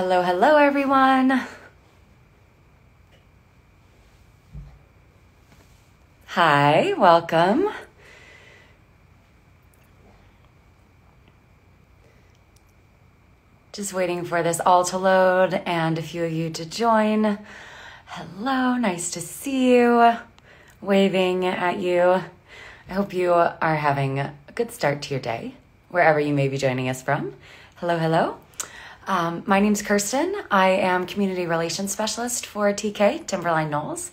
Hello, hello, everyone. Hi, welcome. Just waiting for this all to load and a few of you to join. Hello, nice to see you. Waving at you. I hope you are having a good start to your day, wherever you may be joining us from. Hello, hello. Um, my name's Kirsten. I am Community Relations Specialist for TK, Timberline Knolls,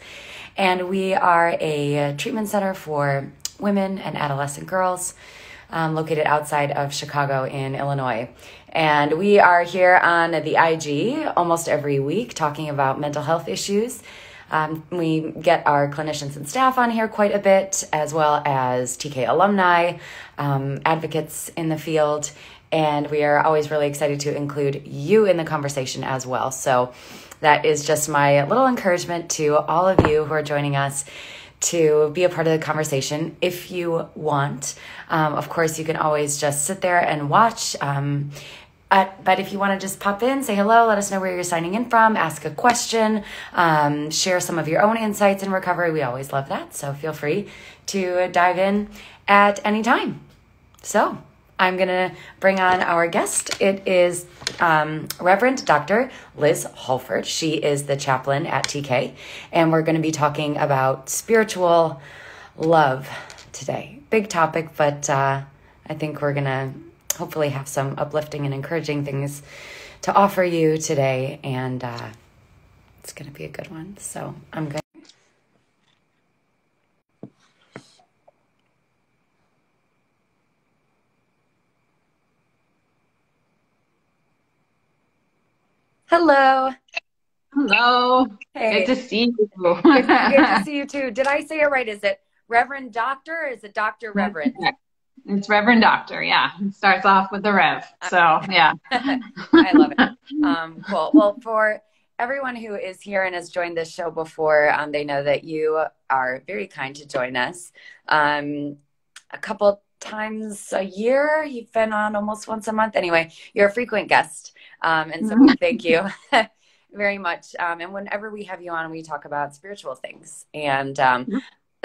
and we are a treatment center for women and adolescent girls um, located outside of Chicago in Illinois. And we are here on the IG almost every week talking about mental health issues. Um, we get our clinicians and staff on here quite a bit, as well as TK alumni, um, advocates in the field, and we are always really excited to include you in the conversation as well. So that is just my little encouragement to all of you who are joining us to be a part of the conversation if you want. Um, of course, you can always just sit there and watch. Um, at, but if you want to just pop in, say hello, let us know where you're signing in from, ask a question, um, share some of your own insights in recovery. We always love that. So feel free to dive in at any time. So, I'm going to bring on our guest. It is um, Reverend Dr. Liz Holford. She is the chaplain at TK, and we're going to be talking about spiritual love today. Big topic, but uh, I think we're going to hopefully have some uplifting and encouraging things to offer you today, and uh, it's going to be a good one. So I'm going Hello. Hello. Hey. Good to see you. good, good to see you too. Did I say it right? Is it Reverend Doctor or is it Doctor Reverend? It's Reverend Doctor. Yeah. It starts off with the Rev. So, yeah. I love it. Um, cool. Well, for everyone who is here and has joined this show before, um, they know that you are very kind to join us. Um, a couple times a year, you've been on almost once a month. Anyway, you're a frequent guest. Um, and so thank you very much. Um, and whenever we have you on, we talk about spiritual things. And um,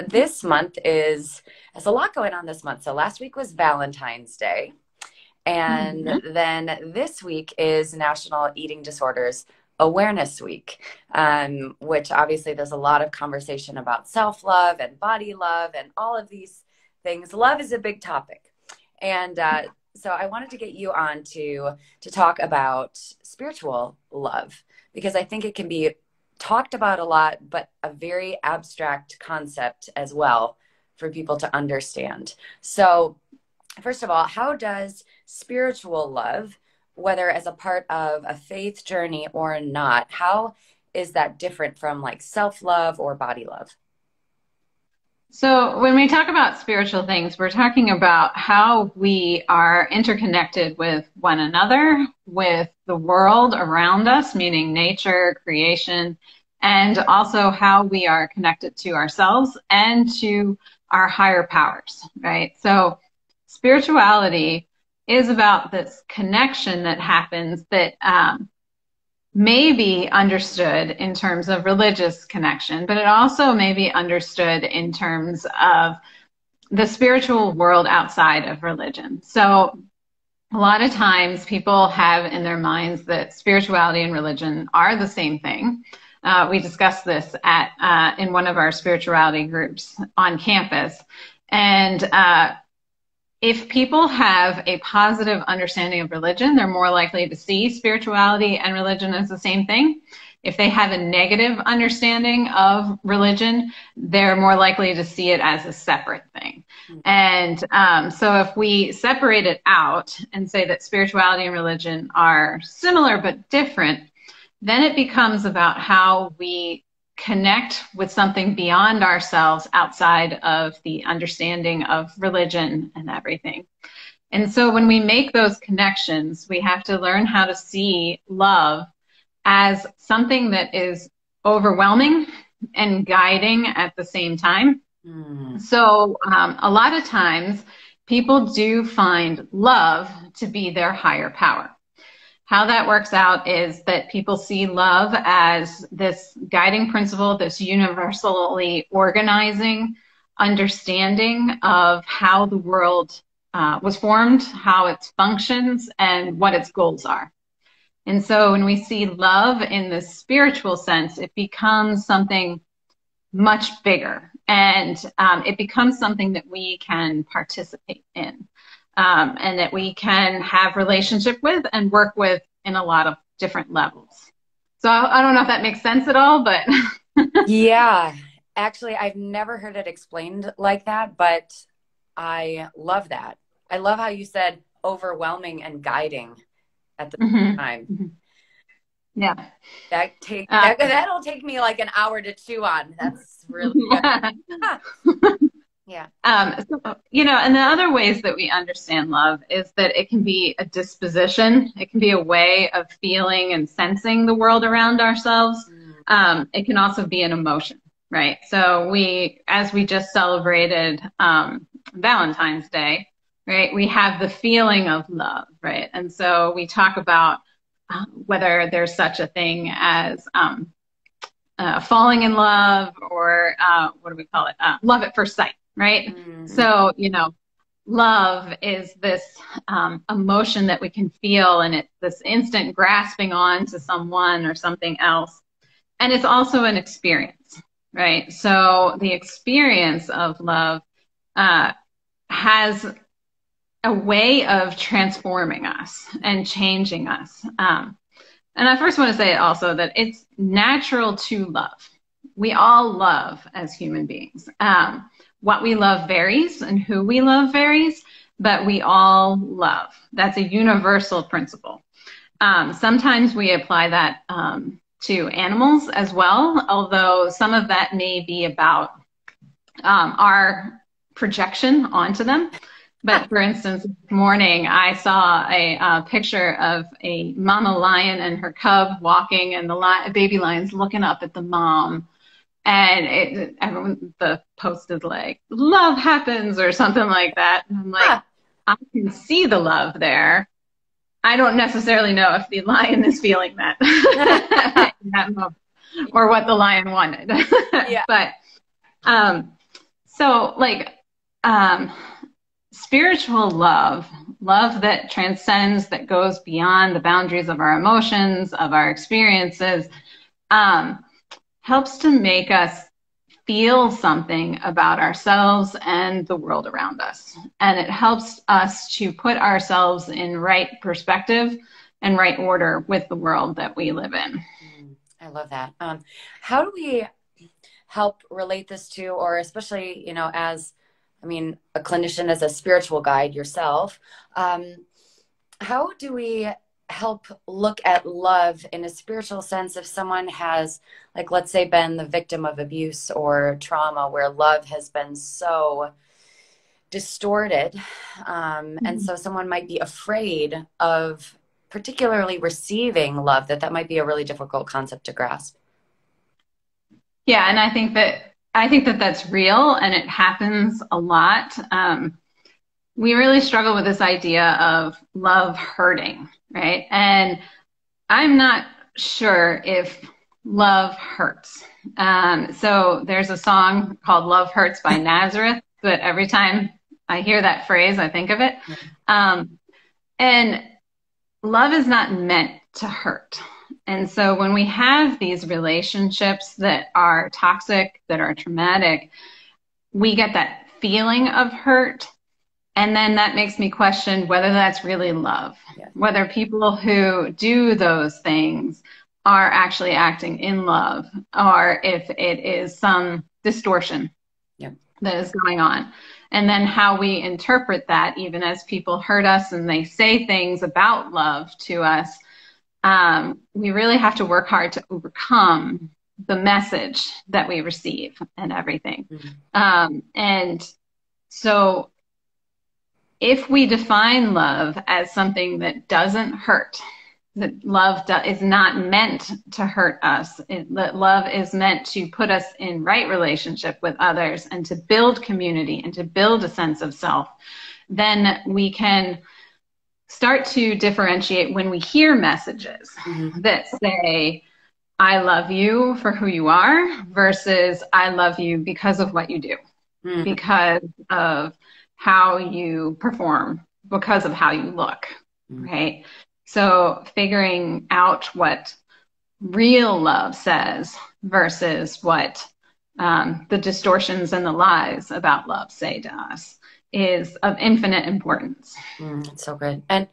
this month is, there's a lot going on this month. So last week was Valentine's Day. And mm-hmm. then this week is National Eating Disorders Awareness Week, um, which obviously there's a lot of conversation about self love and body love and all of these things. Love is a big topic. And uh, so I wanted to get you on to to talk about spiritual love because I think it can be talked about a lot, but a very abstract concept as well for people to understand. So, first of all, how does spiritual love, whether as a part of a faith journey or not, how is that different from like self love or body love? So, when we talk about spiritual things, we're talking about how we are interconnected with one another, with the world around us, meaning nature, creation, and also how we are connected to ourselves and to our higher powers, right? So, spirituality is about this connection that happens that um, may be understood in terms of religious connection, but it also may be understood in terms of the spiritual world outside of religion. So a lot of times people have in their minds that spirituality and religion are the same thing. Uh, we discussed this at uh, in one of our spirituality groups on campus, and uh, if people have a positive understanding of religion, they're more likely to see spirituality and religion as the same thing. If they have a negative understanding of religion, they're more likely to see it as a separate thing. And um, so if we separate it out and say that spirituality and religion are similar but different, then it becomes about how we connect with something beyond ourselves outside of the understanding of religion and everything. And so when we make those connections, we have to learn how to see love as something that is overwhelming and guiding at the same time. Mm. So um, a lot of times people do find love to be their higher power. How that works out is that people see love as this guiding principle, this universally organizing understanding of how the world uh, was formed, how it functions, and what its goals are. And so when we see love in the spiritual sense, it becomes something much bigger and um, it becomes something that we can participate in um, and that we can have relationship with and work with in a lot of different levels. So I, I don't know if that makes sense at all, but yeah, actually, I've never heard it explained like that, but I love that. I love how you said overwhelming and guiding at the mm-hmm. time. Mm-hmm. Yeah, that take uh, that, that'll take me like an hour to chew on. That's really good. Yeah. Um, so, you know, and the other ways that we understand love is that it can be a disposition. It can be a way of feeling and sensing the world around ourselves. Mm. Um, it can also be an emotion, right? So we, as we just celebrated um, Valentine's Day, right? We have the feeling of love, right? And so we talk about uh, whether there's such a thing as um, uh, falling in love or uh, what do we call it? Uh, love at first sight, right? Mm. So, you know, love is this um, emotion that we can feel, and it's this instant grasping on to someone or something else. And it's also an experience, right? So the experience of love uh, has a way of transforming us and changing us. Um, and I first want to say also that it's natural to love. We all love as human beings. Um, what we love varies and who we love varies, but we all love. That's a universal principle. Um, sometimes we apply that um, to animals as well, although some of that may be about um, our projection onto them. But for instance, this morning I saw a picture of a mama lion and her cub walking, and the li- baby lion's looking up at the mom and it, everyone the post is like love happens or something like that and i'm like huh. i can see the love there i don't necessarily know if the lion is feeling that, that moment, or what the lion wanted yeah. but um so like um spiritual love love that transcends that goes beyond the boundaries of our emotions of our experiences um helps to make us feel something about ourselves and the world around us. And it helps us to put ourselves in right perspective and right order with the world that we live in. I love that. Um, how do we help relate this to, or especially, you know, as, I mean, a clinician, as a spiritual guide yourself, um, how do we help look at love in a spiritual sense if someone has like let's say been the victim of abuse or trauma where love has been so distorted um, mm-hmm. and so someone might be afraid of particularly receiving love that that might be a really difficult concept to grasp yeah and i think that i think that that's real and it happens a lot um, we really struggle with this idea of love hurting right? And I'm not sure if love hurts. Um, so there's a song called Love Hurts by Nazareth, but every time I hear that phrase, I think of it. Um, and love is not meant to hurt. And so when we have these relationships that are toxic, that are traumatic, we get that feeling of hurt and then that makes me question whether that's really love, yeah. whether people who do those things are actually acting in love, or if it is some distortion yeah. that is going on. And then how we interpret that, even as people hurt us and they say things about love to us, um, we really have to work hard to overcome the message that we receive and everything. Mm-hmm. Um, and so if we define love as something that doesn't hurt, that love do, is not meant to hurt us, it, that love is meant to put us in right relationship with others and to build community and to build a sense of self, then we can start to differentiate when we hear messages mm-hmm. that say, I love you for who you are versus I love you because of what you do, mm-hmm. because of how you perform, because of how you look, mm-hmm. right? So figuring out what real love says versus what um, the distortions and the lies about love say to us is of infinite importance. Mm, so good. And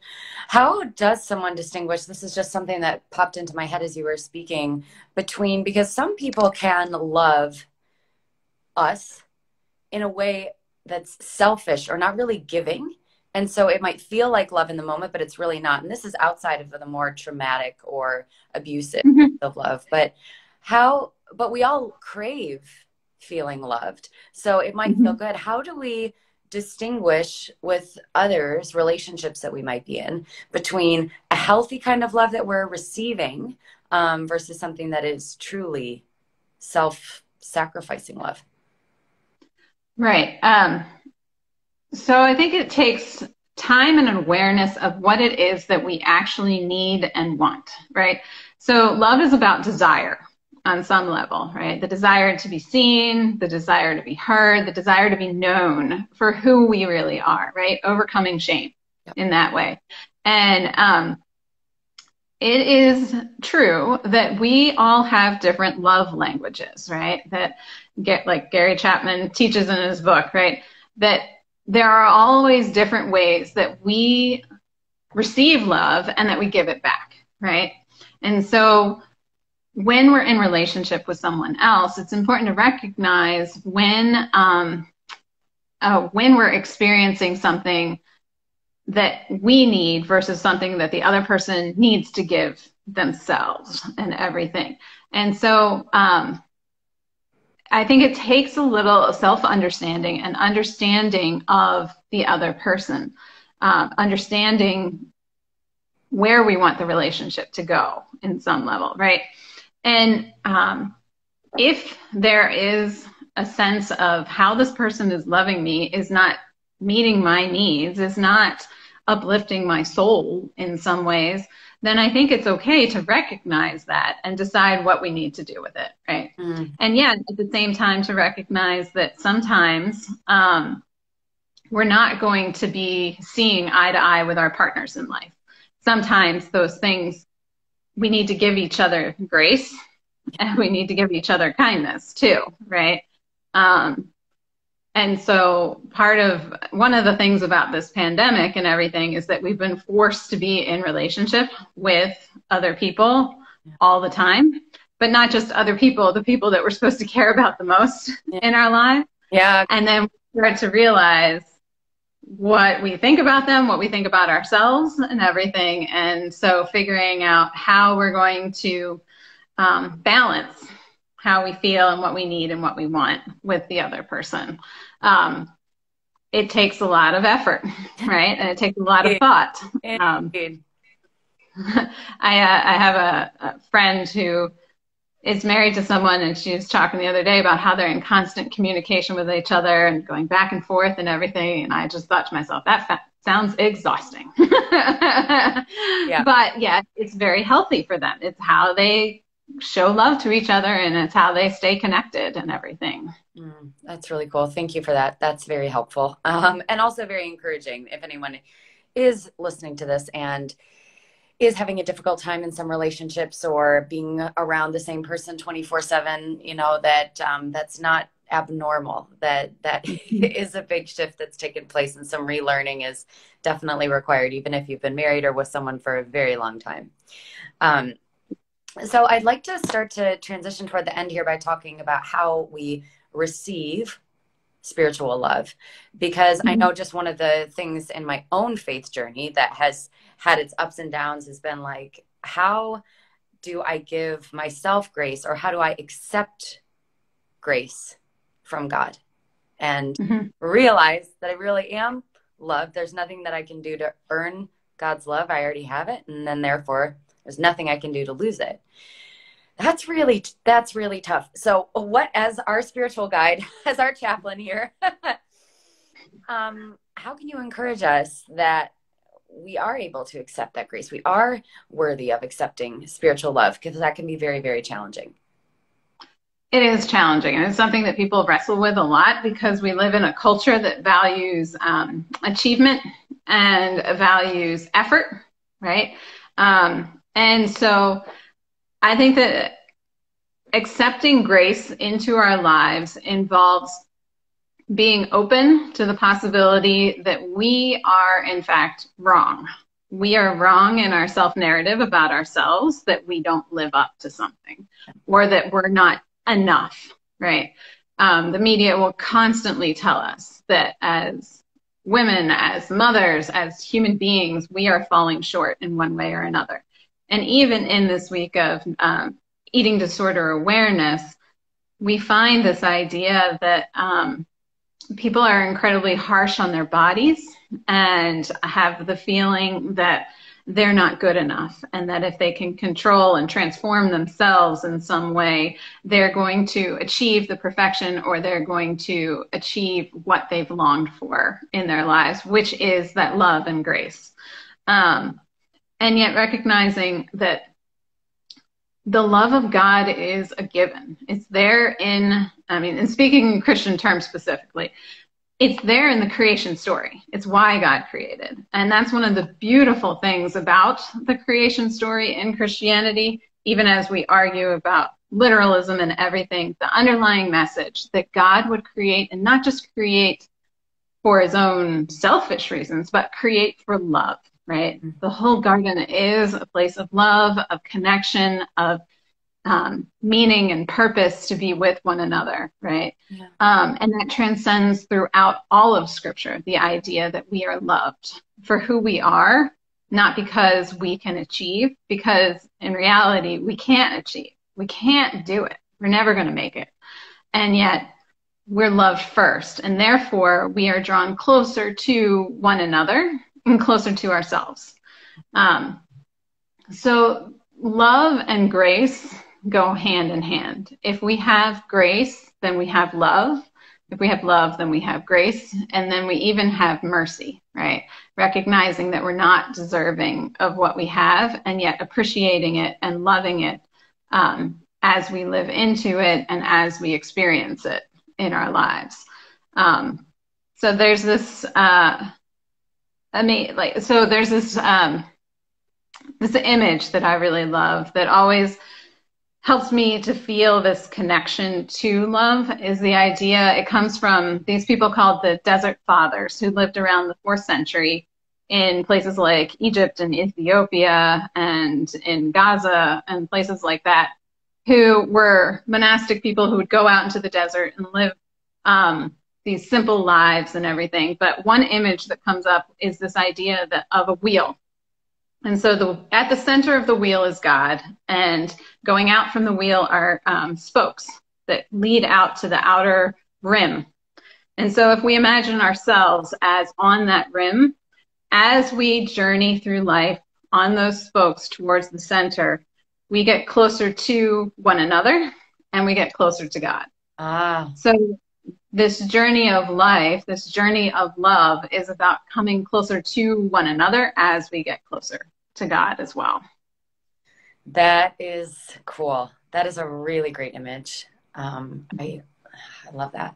how does someone distinguish? This is just something that popped into my head as you were speaking between, because some people can love us in a way that's selfish or not really giving. And so it might feel like love in the moment, but it's really not. And this is outside of the more traumatic or abusive mm-hmm. of love. But how, but we all crave feeling loved. So it might mm-hmm. feel good. How do we distinguish with others relationships that we might be in between a healthy kind of love that we're receiving um, versus something that is truly self-sacrificing love right um, so i think it takes time and awareness of what it is that we actually need and want right so love is about desire on some level, right? The desire to be seen, the desire to be heard, the desire to be known for who we really are, right? Overcoming shame yep. in that way. And um, it is true that we all have different love languages, right? That get like Gary Chapman teaches in his book, right? That there are always different ways that we receive love and that we give it back, right? And so when we're in relationship with someone else, it's important to recognize when um, uh, when we're experiencing something that we need versus something that the other person needs to give themselves and everything. And so um, I think it takes a little self understanding and understanding of the other person, uh, understanding where we want the relationship to go in some level, right? And um, if there is a sense of how this person is loving me is not meeting my needs, is not uplifting my soul in some ways, then I think it's okay to recognize that and decide what we need to do with it, right? Mm. And yet, at the same time, to recognize that sometimes um, we're not going to be seeing eye to eye with our partners in life. Sometimes those things we need to give each other grace and we need to give each other kindness too, right? Um, and so part of one of the things about this pandemic and everything is that we've been forced to be in relationship with other people all the time, but not just other people, the people that we're supposed to care about the most yeah. in our lives. Yeah. And then we start to realize what we think about them, what we think about ourselves, and everything. And so figuring out how we're going to um, balance how we feel and what we need and what we want with the other person. Um, it takes a lot of effort, right? And it takes a lot of thought. Um, I, uh, I have a, a friend who is married to someone and she was talking the other day about how they're in constant communication with each other and going back and forth and everything and i just thought to myself that fa- sounds exhausting yeah. but yeah it's very healthy for them it's how they show love to each other and it's how they stay connected and everything mm, that's really cool. Thank you for that. That's very helpful. Um, and also very encouraging if anyone is listening to this and is having a difficult time in some relationships or being around the same person 24 7 you know that um, that's not abnormal that that mm-hmm. a big shift that's taken place and some relearning is definitely required even if you've been married or with someone for a very long time. Um, so i'd like to start to transition toward the end here by talking about how we receive spiritual love because mm-hmm. I know just one of the things in my own faith journey that has had its ups and downs has been like how do I give myself grace or how do I accept grace from God and mm-hmm. realize that I really am loved. There's nothing that I can do to earn God's love. I already have it. And then therefore, there's nothing I can do to lose it that's really that's really tough so what as our spiritual guide as our chaplain here um, how can you encourage us that we are able to accept that grace. We are worthy of accepting spiritual love because that can be very, very challenging. It is challenging, and it's something that people wrestle with a lot because we live in a culture that values um, achievement and values effort, right? Um, and so I think that accepting grace into our lives involves being open to the possibility that we are, in fact, wrong. We are wrong in our self narrative about ourselves, that we don't live up to something, or that we're not enough, right? Um, the media will constantly tell us that as women, as mothers, as human beings, we are falling short in one way or another. And even in this week of um, eating disorder awareness, we find this idea that um, people are incredibly harsh on their bodies and have the feeling that they're not good enough and that if they can control and transform themselves in some way, they're going to achieve the perfection or they're going to achieve what they've longed for in their lives, which is that love and grace. Um, and yet recognizing that the love of God is a given. It's there in, I mean, and speaking in Christian terms specifically, it's there in the creation story. It's why God created. And that's one of the beautiful things about the creation story in Christianity, even as we argue about literalism and everything, the underlying message that God would create and not just create for his own selfish reasons, but create for love, right? Mm-hmm. The whole garden is a place of love, of connection, of um, meaning and purpose to be with one another, right? Yeah. Um, and that transcends throughout all of Scripture the idea that we are loved for who we are, not because we can achieve, because in reality, we can't achieve. We can't do it. We're never going to make it. And yet, we're loved first, and therefore, we are drawn closer to one another closer to ourselves. Um, so, love and grace go hand in hand. If we have grace, then we have love. If we have love, then we have grace. And then we even have mercy, right? Recognizing that we're not deserving of what we have and yet appreciating it and loving it um, as we live into it and as we experience it in our lives. Um, so there's this, uh, I mean, like, so there's this, um, this image that I really love that always helps me to feel this connection to love is the idea it comes from these people called the desert fathers who lived around the fourth century in places like Egypt and Ethiopia and in Gaza and places like that who were monastic people who would go out into the desert and live um, these simple lives and everything. But one image that comes up is this idea that of a wheel and so the, at the center of the wheel is God, and going out from the wheel are um, spokes that lead out to the outer rim. And so if we imagine ourselves as on that rim, as we journey through life on those spokes towards the center, we get closer to one another and we get closer to God. Ah. So this journey of life, this journey of love is about coming closer to one another as we get closer to God as well. That is cool. That is a really great image. Um, I, I love that.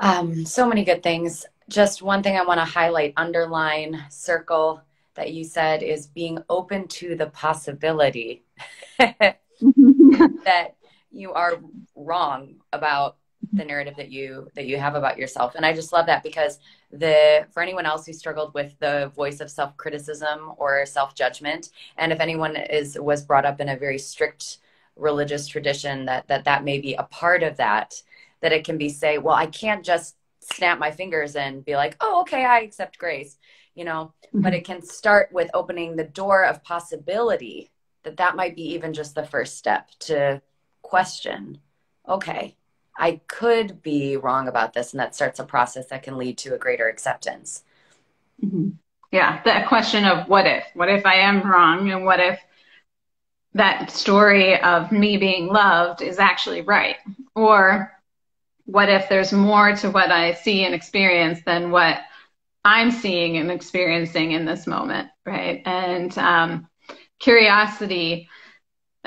Um, so many good things. Just one thing I want to highlight, underline, circle that you said is being open to the possibility that you are wrong about the narrative that you that you have about yourself and i just love that because the for anyone else who struggled with the voice of self-criticism or self-judgment and if anyone is was brought up in a very strict religious tradition that that that may be a part of that that it can be say well i can't just snap my fingers and be like oh okay i accept grace you know mm-hmm. but it can start with opening the door of possibility that that might be even just the first step to question okay I could be wrong about this, and that starts a process that can lead to a greater acceptance. Mm-hmm. Yeah, that question of what if? What if I am wrong? And what if that story of me being loved is actually right? Or what if there's more to what I see and experience than what I'm seeing and experiencing in this moment, right? And um, curiosity,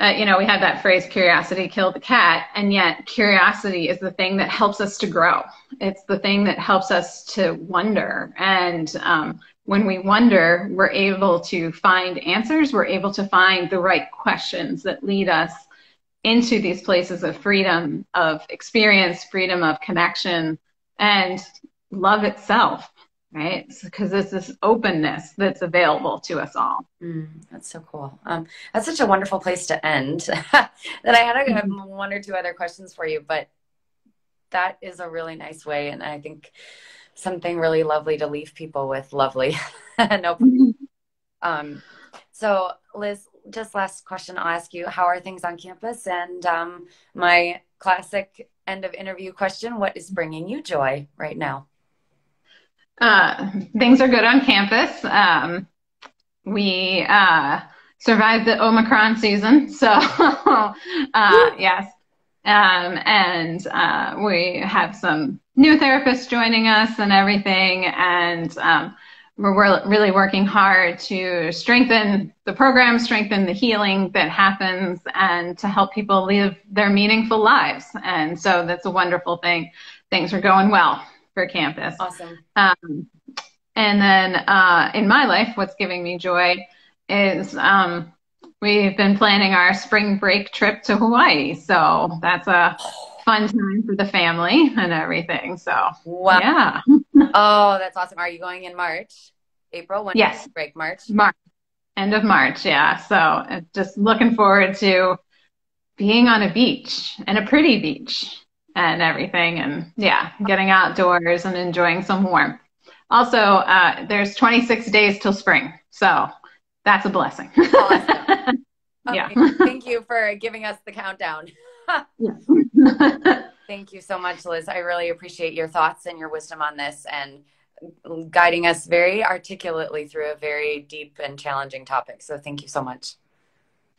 uh, you know, we have that phrase, curiosity killed the cat, and yet curiosity is the thing that helps us to grow. It's the thing that helps us to wonder. And um, when we wonder, we're able to find answers, we're able to find the right questions that lead us into these places of freedom, of experience, freedom of connection, and love itself right? Because it's this openness that's available to us all. Mm, that's so cool. Um, that's such a wonderful place to end. that I had a, mm-hmm. one or two other questions for you, but that is a really nice way, and I think something really lovely to leave people with. Lovely, no. Mm-hmm. Um, so Liz, just last question I'll ask you: How are things on campus? And um, my classic end of interview question: What is bringing you joy right now? Uh, things are good on campus. Um, we uh, survived the Omicron season, so uh, yes. Um, and uh, we have some new therapists joining us and everything, and um, we're really working hard to strengthen the program, strengthen the healing that happens, and to help people live their meaningful lives. And so that's a wonderful thing. Things are going well for campus. Awesome. Um, and then uh, in my life, what's giving me joy is um, we've been planning our spring break trip to Hawaii. So that's a fun time for the family and everything. So, wow. yeah. oh, that's awesome. Are you going in March? April? When yes. break? March? March. End of March, yeah. So uh, just looking forward to being on a beach and a pretty beach and everything. And yeah, getting outdoors and enjoying some warmth. Also, uh, there's 26 days till spring. So that's a blessing. awesome. yeah. Thank you for giving us the countdown. Thank you so much, Liz. I really appreciate your thoughts and your wisdom on this and guiding us very articulately through a very deep and challenging topic. So thank you so much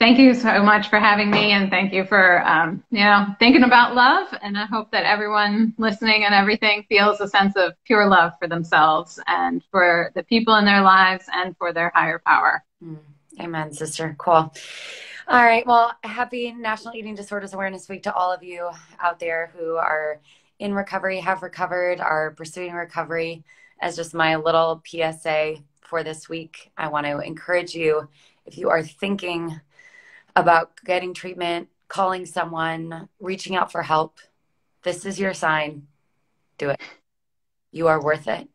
thank you so much for having me and thank you for um, you know thinking about love. And i hope that everyone listening and everything feels a sense of pure love for themselves and for the people in their lives and for their higher power. Mm. amen sister. Cool. All right. Well happy national eating disorders awareness week to all of you out there who are in recovery have recovered are pursuing recovery. As just my little psa for this week i want to encourage you if you are thinking about getting treatment, calling someone, reaching out for help, this is your sign. Do it. You are worth it.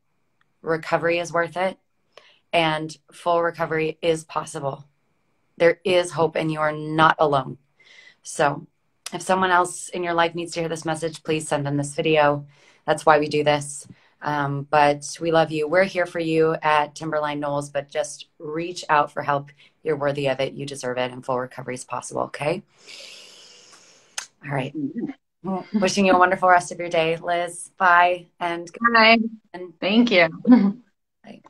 Recovery is worth it. And full recovery is possible. There is hope, and you are not alone. So, if someone else in your life needs to hear this message, please send them this video. That's why we do this. Um, but we love you. We're here for you at Timberline Knolls, but just reach out for help. You're worthy of it. You deserve it, and full recovery is possible. Okay. All right. wishing you a wonderful rest of your day, Liz. Bye. And bye. And thank you. Bye.